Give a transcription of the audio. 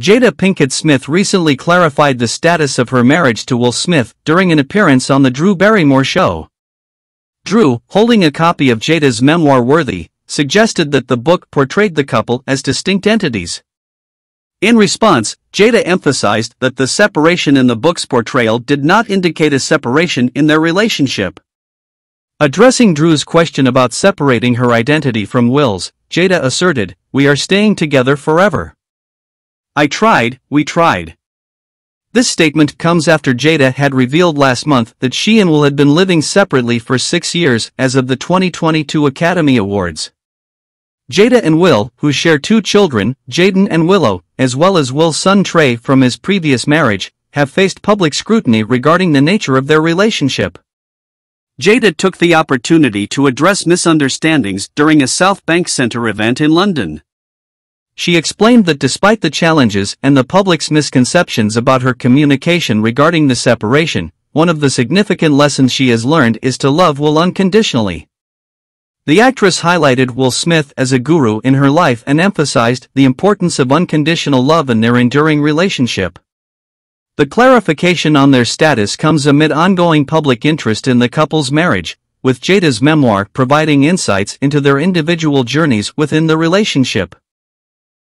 Jada Pinkett Smith recently clarified the status of her marriage to Will Smith during an appearance on The Drew Barrymore Show. Drew, holding a copy of Jada's memoir Worthy, suggested that the book portrayed the couple as distinct entities. In response, Jada emphasized that the separation in the book's portrayal did not indicate a separation in their relationship. Addressing Drew's question about separating her identity from Will's, Jada asserted, We are staying together forever. I tried, we tried. This statement comes after Jada had revealed last month that she and Will had been living separately for six years as of the 2022 Academy Awards. Jada and Will, who share two children, Jaden and Willow, as well as Will's son Trey from his previous marriage, have faced public scrutiny regarding the nature of their relationship. Jada took the opportunity to address misunderstandings during a Southbank Centre event in London. She explained that despite the challenges and the public's misconceptions about her communication regarding the separation, one of the significant lessons she has learned is to love Will unconditionally. The actress highlighted Will Smith as a guru in her life and emphasized the importance of unconditional love in their enduring relationship. The clarification on their status comes amid ongoing public interest in the couple's marriage, with Jada's memoir providing insights into their individual journeys within the relationship.